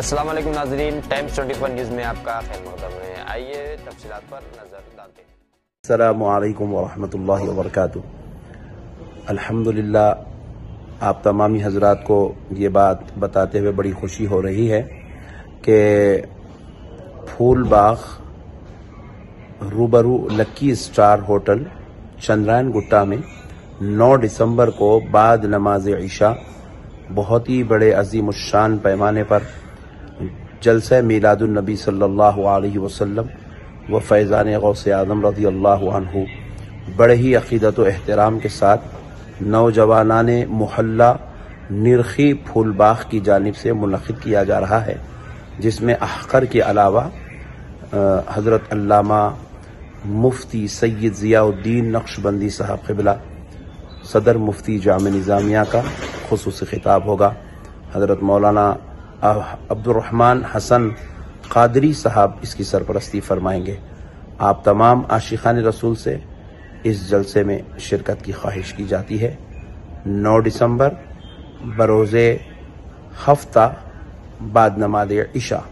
वालेकुम नाजरीन, times 24 news में आपका खैर मकदम है। आइए तफसीलात पर नज़र डालते हैं। वरहमल वबरक अल्हम्दुलिल्लाह, आप तमामी हजरात को ये बात बताते हुए बड़ी खुशी हो रही है कि फूल बाग, रूबरू lucky star hotel, Chandrayaan Gutta में 9 दिसंबर को बाद नमाज़ ईशा बहुत ही बड़े अजीम शान पैमाने पर जलसा मीलादुलनबी सल्लल्लाहु अलैहि वसल्लम व फैज़ान गौस आज़म अल्लाह बड़े ही अकीदत व एहतराम के साथ नौजवानान मोहल्ला निरखी फूलबाग की जानब से मुनद किया जा रहा है, जिसमें अहकर के अलावा हज़रत अल्लामा मुफ्ती सैयद ज़ियाउद्दीन नक्शबंदी साहब क़िबला, सदर मुफ्ती जाम निज़ामिया का खसूस खिताब होगा। हज़रत मौलाना अब्दुलरहमान हसन कादरी साहब इसकी सरपरस्ती फरमाएँगे। आप तमाम आशिकान रसूल से इस जलसे में शिरकत की ख्वाहिश की जाती है। 9 दिसंबर बरोज़ हफ़्ता बाद नमाज़ ईशा